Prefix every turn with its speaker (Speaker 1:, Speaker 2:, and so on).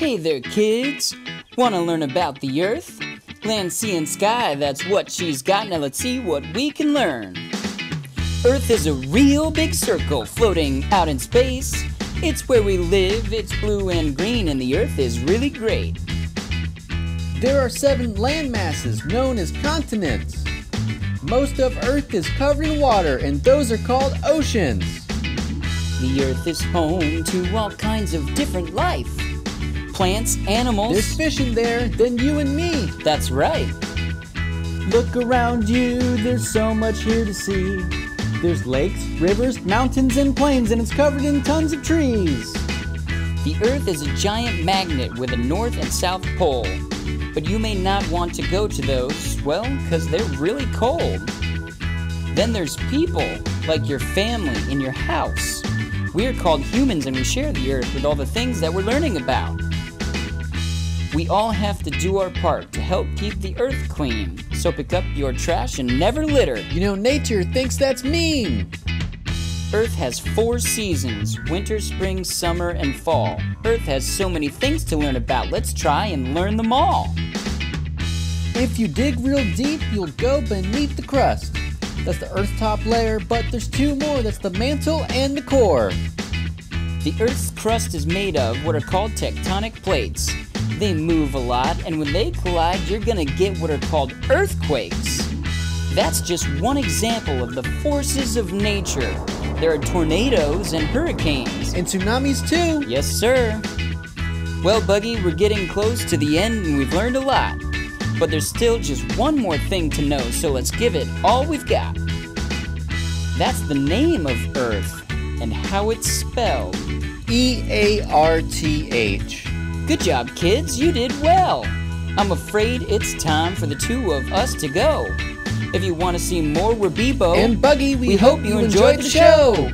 Speaker 1: Hey there, kids! Want to learn about the Earth? Land, sea, and sky, that's what she's got. Now let's see what we can learn. Earth is a real big circle floating out in space. It's where we live, it's blue and green, and the Earth is really great.
Speaker 2: There are seven land masses known as continents. Most of Earth is covered in water, and those are called oceans.
Speaker 1: The Earth is home to all kinds of different life plants, animals.
Speaker 2: There's fish in there, then you and me.
Speaker 1: That's right.
Speaker 2: Look around you, there's so much here to see. There's lakes, rivers, mountains, and plains, and it's covered in tons of trees.
Speaker 1: The Earth is a giant magnet with a north and south pole. But you may not want to go to those, well, because they're really cold. Then there's people, like your family in your house. We're called humans and we share the Earth with all the things that we're learning about. We all have to do our part to help keep the Earth clean. So pick up your trash and never litter.
Speaker 2: You know, nature thinks that's mean.
Speaker 1: Earth has four seasons winter, spring, summer, and fall. Earth has so many things to learn about. Let's try and learn them all.
Speaker 2: If you dig real deep, you'll go beneath the crust. That's the Earth's top layer, but there's two more that's the mantle and the core.
Speaker 1: The Earth's crust is made of what are called tectonic plates. They move a lot, and when they collide, you're gonna get what are called earthquakes. That's just one example of the forces of nature. There are tornadoes and hurricanes.
Speaker 2: And tsunamis too.
Speaker 1: Yes, sir. Well, Buggy, we're getting close to the end and we've learned a lot. But there's still just one more thing to know, so let's give it all we've got. That's the name of Earth and how it's spelled.
Speaker 2: E A R T H.
Speaker 1: Good job, kids, you did well. I'm afraid it's time for the two of us to go. If you want to see more Webibo,
Speaker 2: And Buggy, we,
Speaker 1: we hope you enjoyed the show.